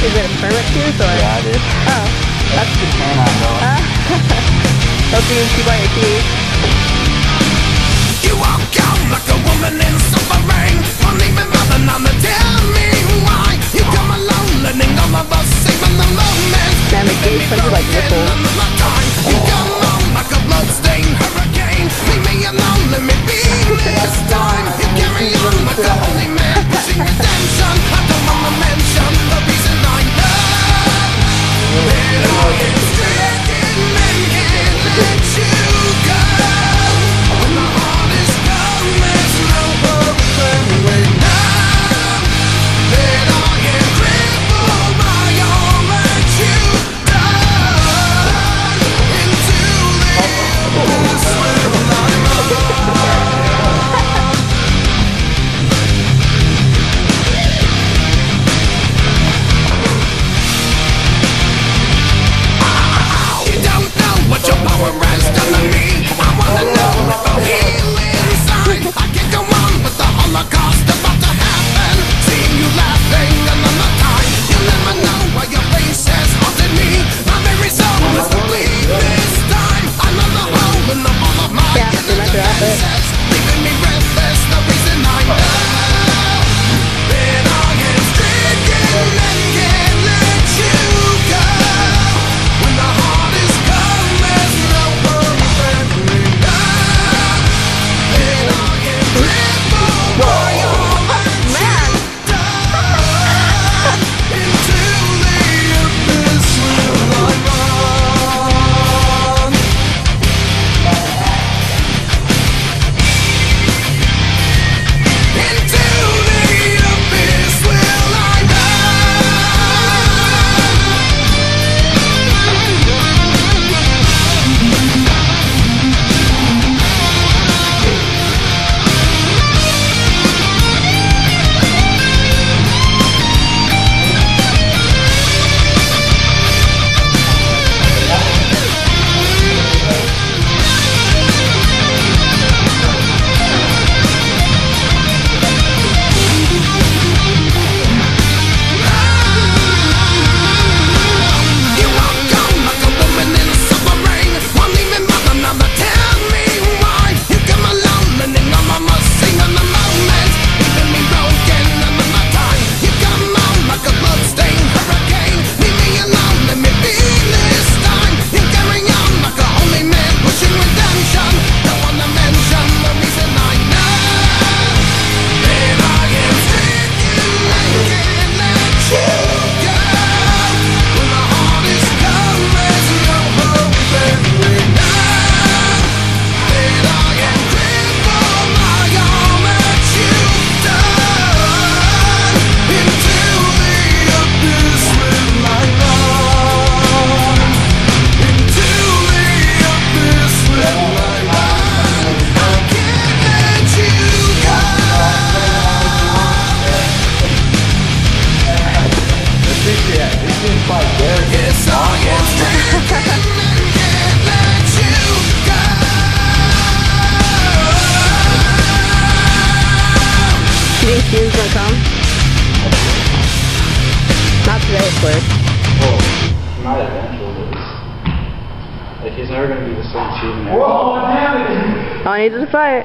Is it a permit too? Yeah, it is. Oh. That's the plan I'm going. Uh, you can. You walk out like a woman in suffering. Uneven mother, none tell me why. You come alone, learning all of us, saving the moment. Man, the me like. You come on like a Well, not eventually. Like, he's never going to be the same cheating. Whoa, what happened? Oh, I need to fight.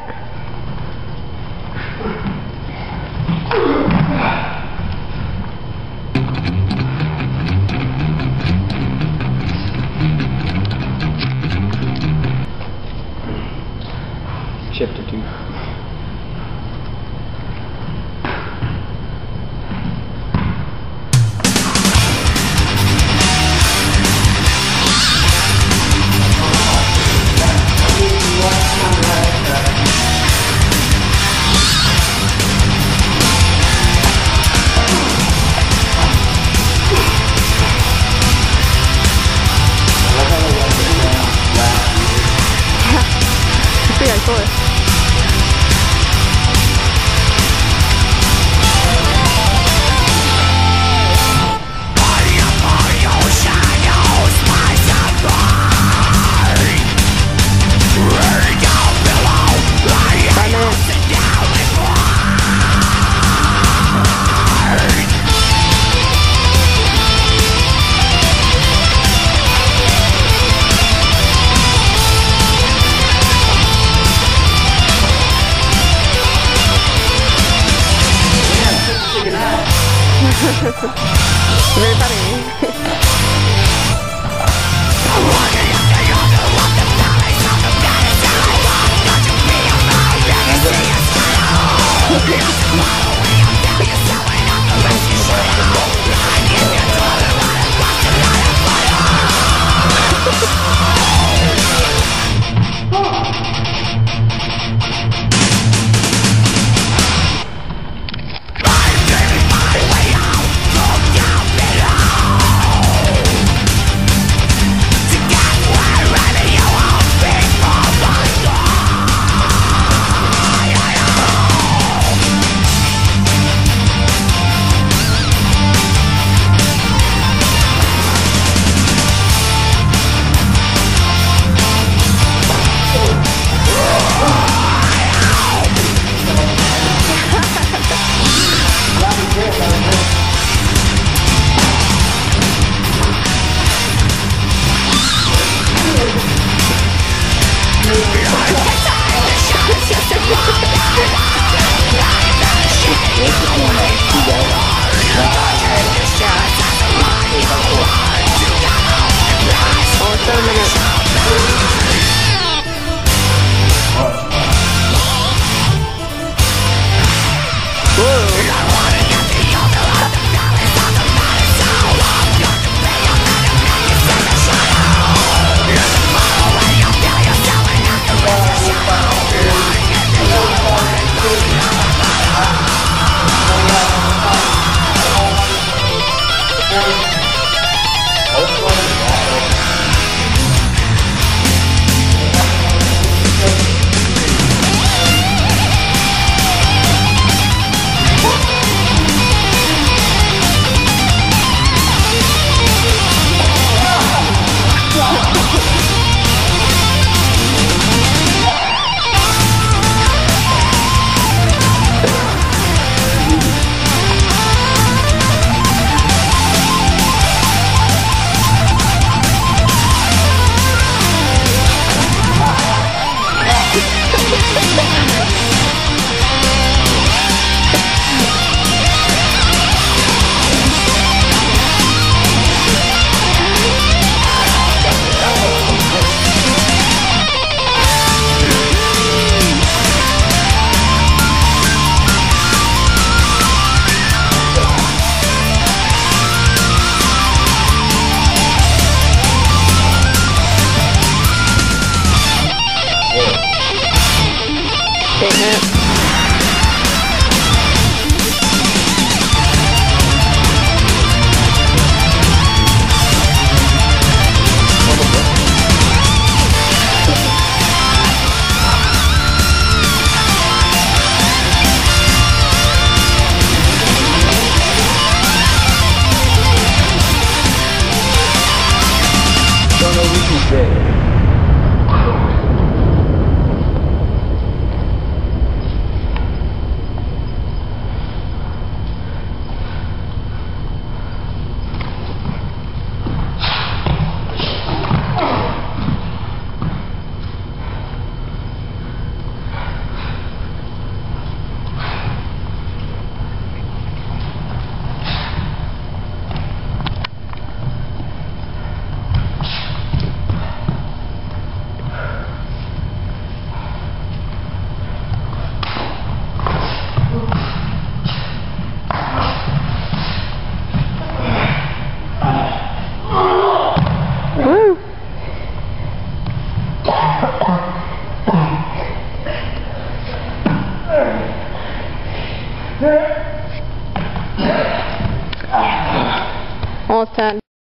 Chip to two. Vem pra.